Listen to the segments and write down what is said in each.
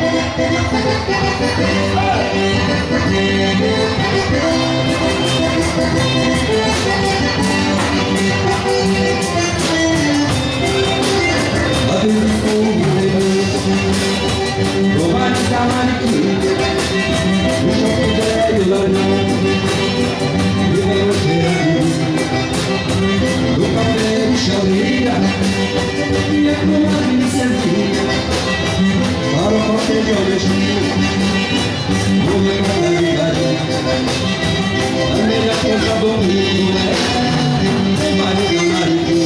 Thank you. się biorę Mówię mu Ale jak nie zadumiłem Mario Mario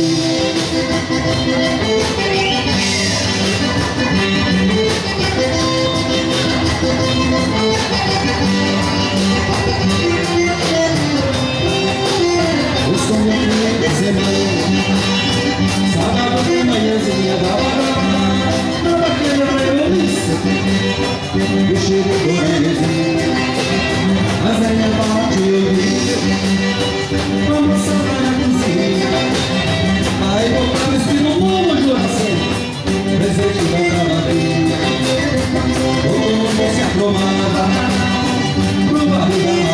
Ustam yapmayı bize mi? Sana bakılmayız ya da bana se aplomaba, probabilidad.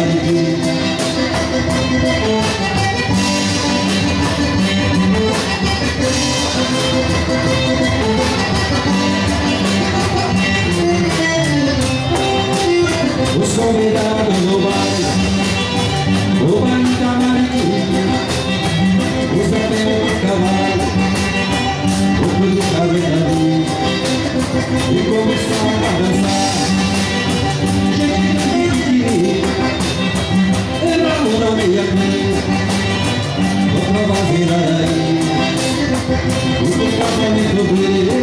Ubu kwa mi kubiri.